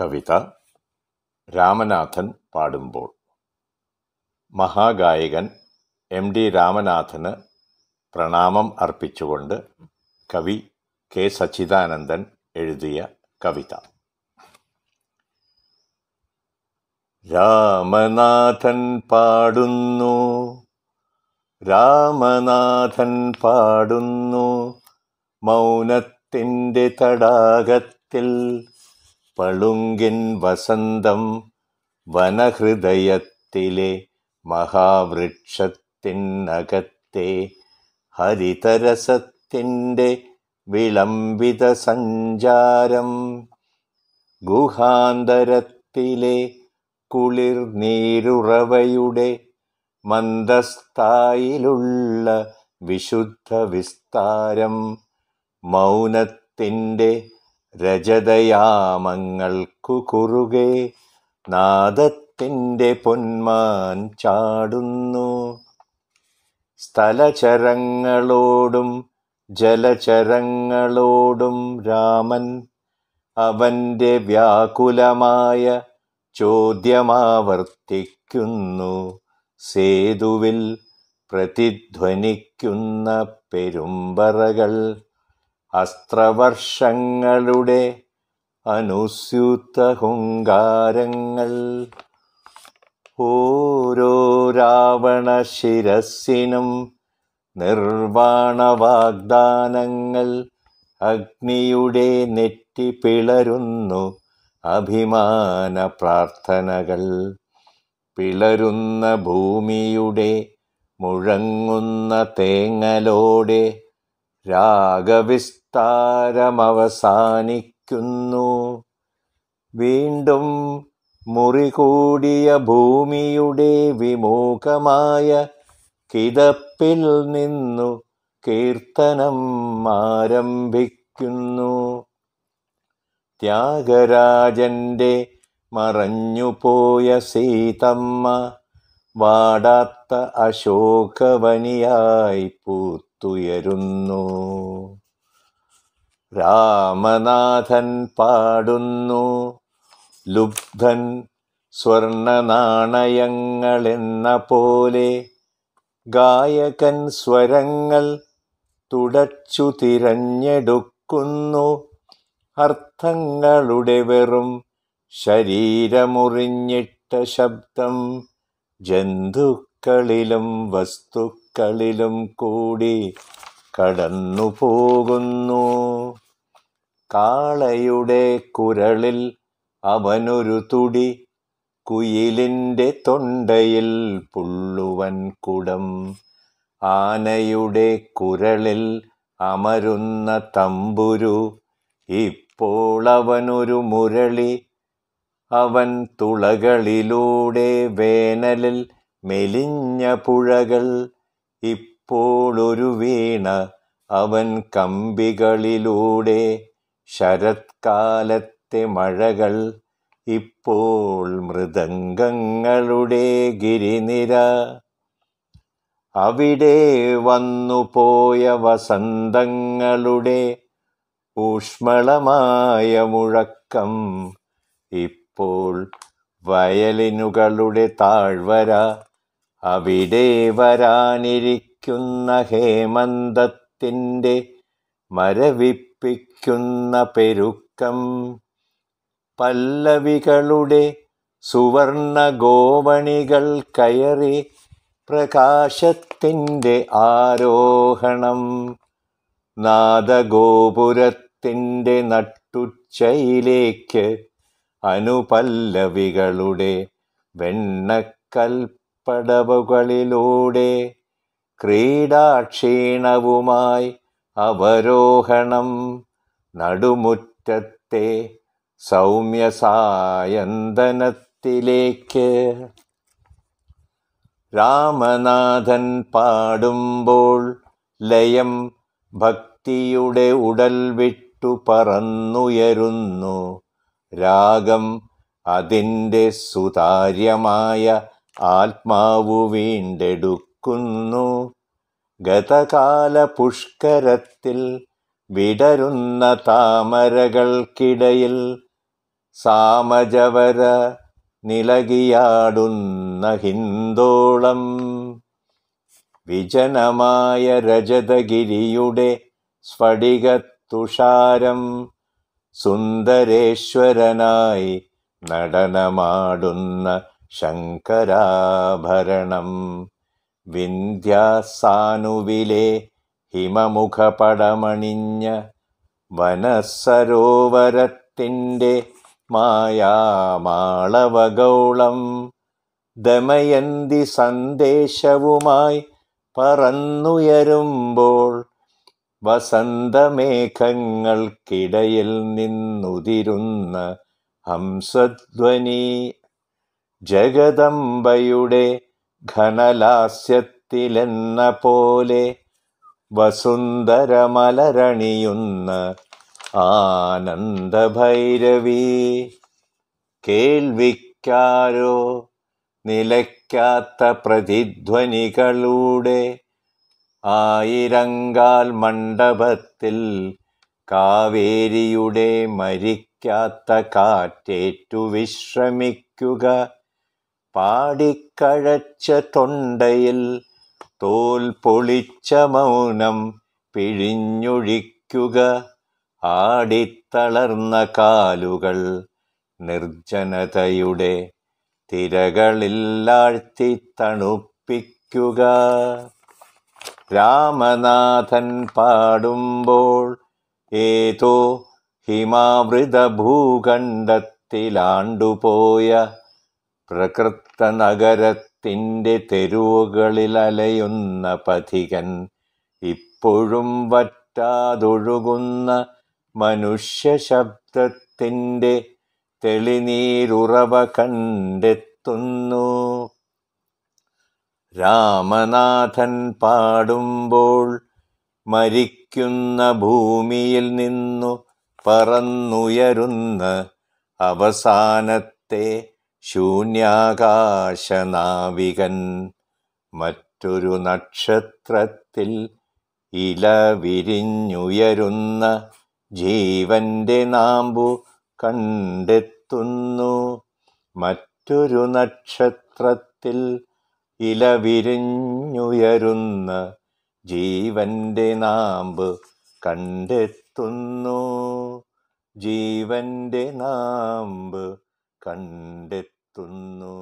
കവിത രാമനാഥൻ പാടുമ്പോൾ. മഹാഗായകൻ M D രാമനാഥന് പ്രണാമം അർപ്പിച്ചുകൊണ്ട് കവി കെ സച്ചിദാനന്ദൻ എഴുതിയ കവിത. രാമനാഥൻ പാടുന്നു രാമനാഥൻ പാടുന്നു മൗനത്തിന്റെ തടാകത്തിൽ പളുങ്കിൻ വസന്തം വനഹൃദയത്തിലെ മഹാവൃക്ഷത്തിനകത്തെ ഹരിതരസത്തിന്റെ വിളംബിത സഞ്ചാരം ഗുഹാന്തരത്തിലെ കുളിർനീരുറവയുടെ മന്ദസ്ഥായിലുള്ള വിശുദ്ധ വിസ്താരം മൗനത്തിന്റെ രജതയാമങ്ങൾക്കു കുറുകെ നാദത്തിന്റെ പൊന്മാൻ ചാടുന്നു. സ്ഥലചരങ്ങളോടും ജലചരങ്ങളോടും രാമൻ അവന്റെ വ്യാകുലമായ ചോദ്യമാവർത്തിക്കുന്നു. സേതുവിൽ പ്രതിധ്വനിക്കുന്ന പെരുമ്പറകൾ അസ്ത്രവർഷങ്ങളുടെ അനുസ്യൂത്തഹുങ്കാരങ്ങൾ ഓരോ രാവണ ശിരസിനും നിർവാണ വാഗ്ദാനങ്ങൾ അഗ്നിയുടെ നെറ്റി പിളരുന്നു അഭിമാന പ്രാർത്ഥനകൾ. പിളരുന്ന ഭൂമിയുടെ മുഴങ്ങുന്ന തേങ്ങലോടെ രാഗവിസ്താരമവസാനിക്കുന്നു വീണ്ടും മുറി കൂടിയ ഭൂമിയുടെ വിമുഖമായ കിതപ്പിൽ നിന്നു കീർത്തനം ആരംഭിക്കുന്നു. ത്യാഗരാജന്റെ മറഞ്ഞുപോയ സീതമ്മ വാടാത്ത അശോകവനിയായി പൂത്തുയരുന്നു. രാമനാഥൻ പാടുന്നു. ലുബ്ധൻ സ്വർണ നാണയങ്ങളെന്ന പോലെ ഗായകൻ സ്വരങ്ങൾ തുടച്ചു തിരഞ്ഞെടുക്കുന്നു. അർത്ഥങ്ങളുടെ വെറും ശരീരമുറിഞ്ഞിട്ട ശബ്ദം ജന്തുക്കളിലും വസ്തുക്കളിലും കൂടി കടന്നു പോകുന്നു കാളയുടെ കുരളിൽ അവനൊരു തുടി കുയിലിന്റെ തൊണ്ടയിൽ പുള്ളുവൻ കുടം. ആനയുടെ കുരളിൽ അമരുന്ന തമ്പുരു. ഇപ്പോൾ അവനൊരു മുരളി. അവൻ തുളകളിലൂടെ വേനലിൽ മെലിഞ്ഞ പുഴകൾ. ഇപ്പോൾ ഒരു വീണ അവൻ കമ്പികളിലൂടെ ശരത്കാലത്തെ മഴകൾ ഇപ്പോൾ മൃദംഗങ്ങളുടെ ഗിരിനിര. അവിടെ വന്നുപോയ വസന്തങ്ങളുടെ ഊഷ്മളമായ മുഴക്കം ഇപ്പോൾ വയലിനുകളുടെ താഴ്വര. അവിടെ വരാനിരിക്കുന്ന ഹേമന്തത്തിന്റെ മരവിപ്പിക്കുന്ന പെരുക്കം പല്ലവികളുടെ സുവർണ ഗോവണികൾ കയറി പ്രകാശത്തിന്റെ ആരോഹണം നാദഗോപുരത്തിന്റെ നട്ടുച്ചയിലേക്ക് അനുപല്ലവികളുടെ വെണ്ണക്കൽപ്പടവുകളിലൂടെ ക്രീഡാക്ഷീണവുമായി അവരോഹണം നടുമുറ്റത്തെ സൗമ്യസായന്തനത്തിലേക്ക്. രാമനാഥൻ പാടുമ്പോൾ ലയം ഭക്തിയുടെ ഉടൽ വിട്ടു പറന്നുയരുന്നു. രാഗം അതിന്റെ സുതാര്യമായ ആത്മാവു വീണ്ടെടുക്കുന്നു. ഗതകാല പുഷ്കരത്തിൽ വിടരുന്ന താമരകൾക്കിടയിൽ സാമജവര നിലകിയാടുന്ന ഹിന്ദോളം. വിജനമായ രജതഗിരിയുടെ സ്ഫടികത്തുഷാരം സുന്ദരേശ്വരനായി നടനമാടുന്ന ശങ്കരാഭരണം. വിന്ധ്യാസാനുവിലെ ഹിമമുഖപടമണിഞ്ഞ വനസരോവരത്തിന്റെ മായാമാളവഗൗളം ദമയന്തി സന്ദേശവുമായി പറന്നുയരുമ്പോൾ വസന്തമേഘങ്ങൾക്കിടയിൽ നിന്നുതിരുന്ന ഹംസധ്വനി ജഗദംബയുടെ ഘനലാസ്യത്തിലെന്ന പോലെ വസുന്ധരമലരണിയുന്ന ആനന്ദഭൈരവി കേൾവിക്കാരോ നിലയ്ക്കാത്ത പ്രതിധ്വനികളുടെ ആയിരങ്കാൽ മണ്ഡപത്തിൽ കാവേരിയുടെ മരിക്കാത്ത കാറ്റേറ്റു വിശ്രമിക്കുക. പാടിക്കഴച്ച തൊണ്ടയിൽ തോൽ പൊളിച്ച മൗനം പിഴിഞ്ഞൊഴിക്കുക. ആടിത്തളർന്ന കാലുകൾ നിർജനതയുടെ തിരകളില്ലാഴ്ത്തി തണുപ്പിക്കുക. രാമനാഥൻ പാടുമ്പോൾ ഏതോ ഹിമാവൃത ഭൂഖണ്ഡത്തിലാണ്ടുപോയ പ്രകൃത്ത നഗരത്തിന്റെ തെരുവുകളിൽ അലയുന്ന പഥികൻ ഇപ്പോഴും വറ്റാതൊഴുകുന്ന മനുഷ്യ ശബ്ദത്തിന്റെ തെളിനീരുറവ കണ്ടെത്തുന്നു. രാമനാഥൻ പാടുമ്പോൾ മരിക്കുന്ന ഭൂമിയിൽ നിന്നു പറന്നുയരുന്ന അവസാനത്തെ ശൂന്യാകാശനാവികൻ മറ്റൊരു നക്ഷത്രത്തിൽ ഇല വിരിഞ്ഞുയരുന്ന ജീവന്റെ നാമ്പു കണ്ടെത്തുന്നു. മറ്റൊരു നക്ഷത്രത്തിൽ ഇല വിരിഞ്ഞുയരുന്ന ജീവന്റെ നാമ്പ് കണ്ടെത്തുന്നു. ജീവന്റെ നാമ്പ് കണ്ടെത്തുന്നു.